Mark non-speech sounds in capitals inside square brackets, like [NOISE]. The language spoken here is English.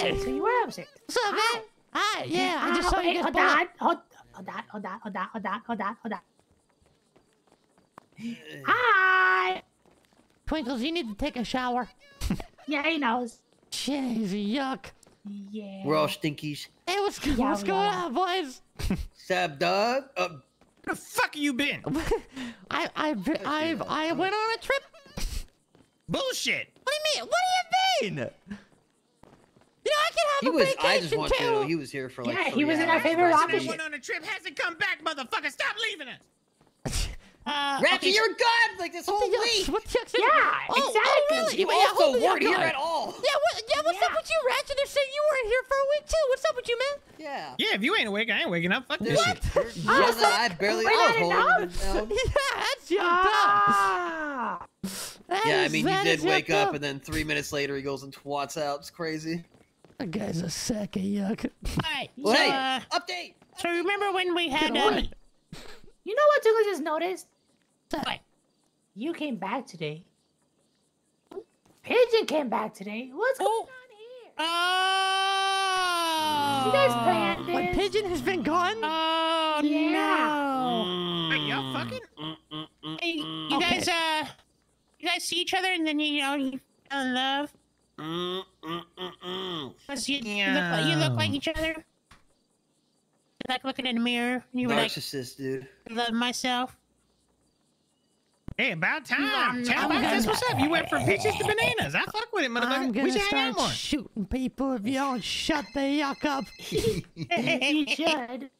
Hey. So you were upset. What's up, man? Hi, yeah, I just Ah, saw you wait, guys hold pull up. on, hold, hold on, hold on, hold on, hold on, hold on, hold on. [SIGHS] Hi. Twinkles, you need to take a shower. [LAUGHS] Yeah, he knows. Jeez, yuck. Yeah. We're all stinkies. Hey, what's, Yeah, what's going are. on, boys? [LAUGHS] Sab dog. Uh, Where the fuck you been? [LAUGHS] I, I, I, I went on a trip. Bullshit. What do you mean? What do you mean? You know, I can have he a was. vacation I just want too. to know he was here for like. Yeah, he three was in our favorite Person rocket went on a trip hasn't come back, motherfucker. Stop leaving us. [LAUGHS] Uh, Ratchet, okay, you're gone like this whole What week. What the yucks? Yeah, oh, Oh, really? You Well, yeah, also hold the weren't here at all. Yeah, what, yeah, what's up with you, Ratchet? They're saying you weren't here for a week too. What's up with you, man? Yeah. Yeah, if you ain't awake, I ain't waking up. Fuck this What? shit. Yeah, so- I barely. we're I not was holding it down. yeah, that's yucked up. Ah. That Yeah, I is- mean, he that did is wake yucked up, and then three minutes later, he goes and twats out. It's crazy. That guy's a sack of yuck. Alright, [LAUGHS] Well, so, uh, update. so remember when we had, Good uh. You know what Douglas just noticed? What? You came back today. Pigeon came back today. What's going Oh. on here? Oh! You guys planned this? What pigeon has been gone? Oh, Yeah. no. Wait, y'all fucking? Mm, mm, mm, Hey, mm, you Okay. guys, uh, you guys see each other and then, you know, you fell in love? mm, mm, mm, Plus, you, you, look like, you look like each other? Like looking in the mirror, you were like, Narcissist, dude. I love myself. Hey, about time. I'm Tell gonna- us what's up. You went from peaches to bananas. I fuck with it, I'm motherfucker. We should hang out start more. shooting people if you don't shut the yuck up. [LAUGHS] [LAUGHS] you should.